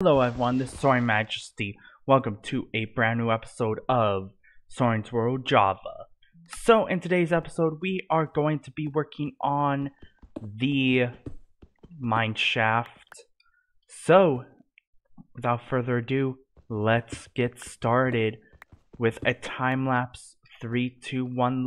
Hello everyone, this is Soaring Majesty. Welcome to a brand new episode of Soaring's World Java. So in today's episode, we are going to be working on the mine shaft. So, without further ado, let's get started with a time lapse. Three, two, one,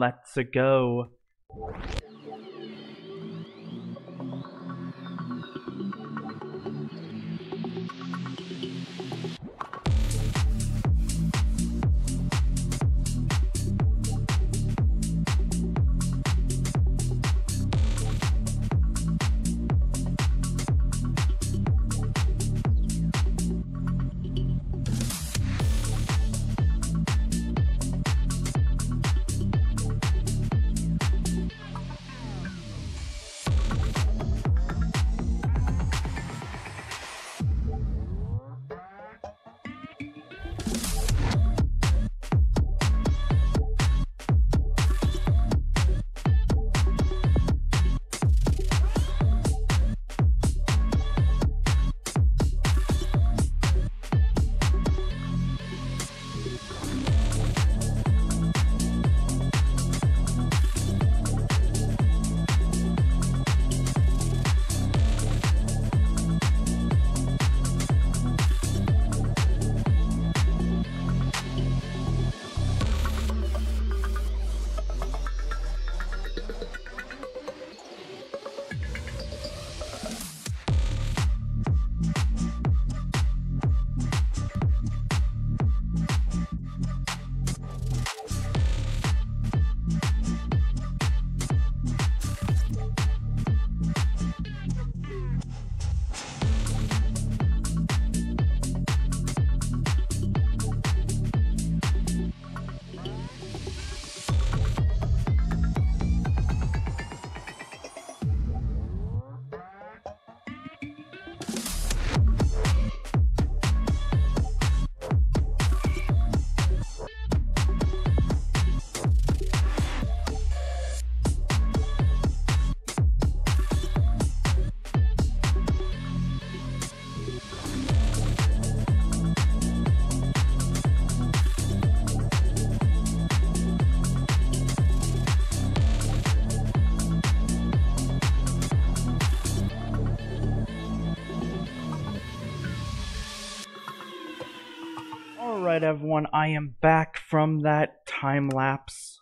go. Alright everyone, I am back from that time lapse.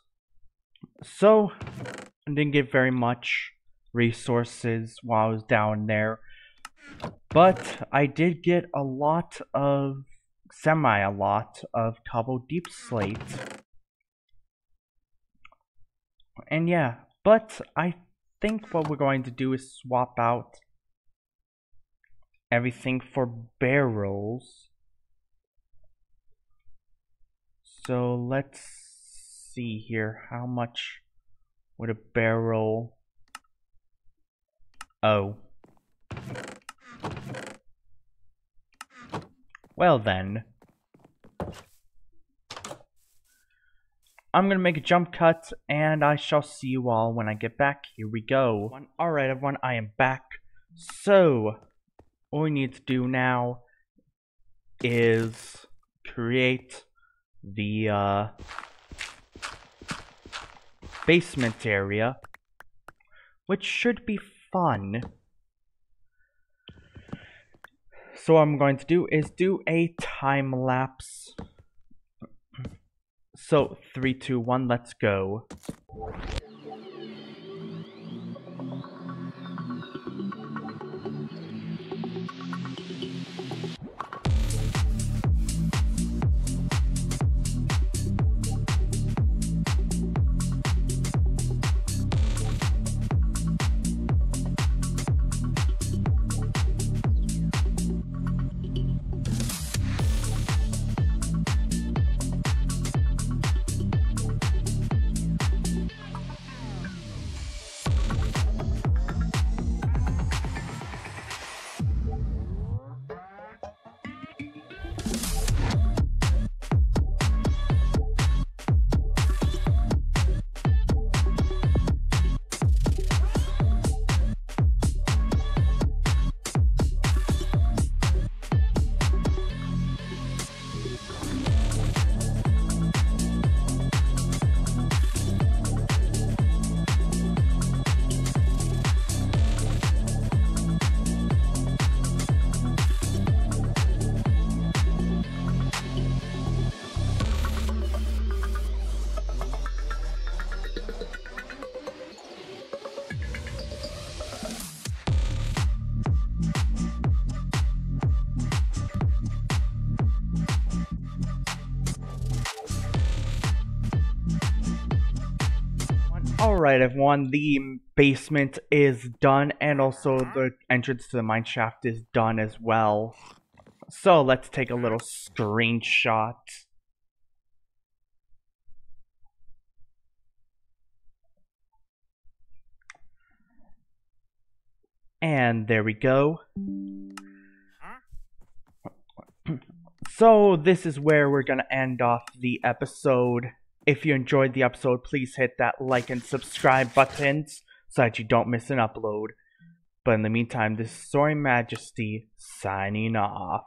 So, I didn't get very much resources while I was down there. But I did get a lot of, semi a lot of cobble deepslate. And yeah, but I think what we're going to do is swap out everything for barrels. So let's see here. How much would a barrel... Oh. Well then. I'm gonna make a jump cut, and I shall see you all when I get back. Here we go. Alright everyone, I am back. So, all we need to do now is create the uh, basement area, which should be fun. So what I'm going to do is do a time lapse. So, three, two, one, let's go. Alright everyone, the basement is done and also the entrance to the mine shaft is done as well. So let's take a little screenshot. And there we go. So this is where we're going to end off the episode. If you enjoyed the episode, please hit that like and subscribe buttons so that you don't miss an upload. But in the meantime, this is Soaring Majesty signing off.